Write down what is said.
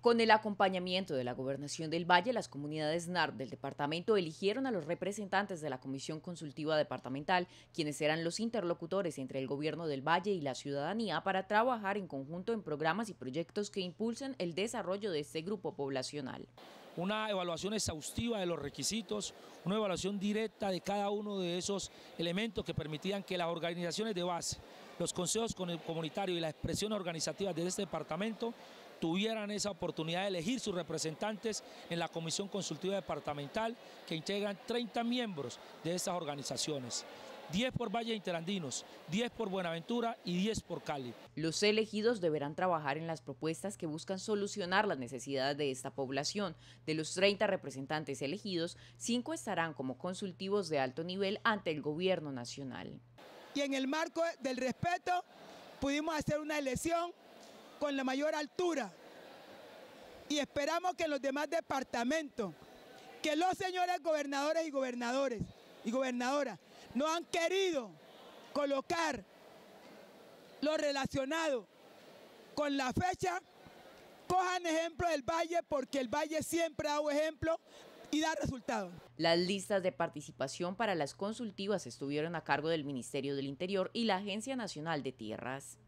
Con el acompañamiento de la Gobernación del Valle, las comunidades NAR del departamento eligieron a los representantes de la Comisión Consultiva Departamental, quienes serán los interlocutores entre el Gobierno del Valle y la ciudadanía para trabajar en conjunto en programas y proyectos que impulsen el desarrollo de este grupo poblacional. Una evaluación exhaustiva de los requisitos, una evaluación directa de cada uno de esos elementos que permitían que las organizaciones de base, los consejos comunitarios y las expresiones organizativas de este departamento tuvieran esa oportunidad de elegir sus representantes en la Comisión Consultiva Departamental que integran 30 miembros de estas organizaciones. 10 por Valle Interandinos, 10 por Buenaventura y 10 por Cali. Los elegidos deberán trabajar en las propuestas que buscan solucionar las necesidades de esta población. De los 30 representantes elegidos, 5 estarán como consultivos de alto nivel ante el gobierno nacional. Y en el marco del respeto pudimos hacer una elección con la mayor altura. Y esperamos que los demás departamentos, que los señores gobernadores y gobernadores y gobernadoras no han querido colocar lo relacionado con la fecha, cojan ejemplo del Valle porque el Valle siempre ha dado ejemplo y da resultados. Las listas de participación para las consultivas estuvieron a cargo del Ministerio del Interior y la Agencia Nacional de Tierras.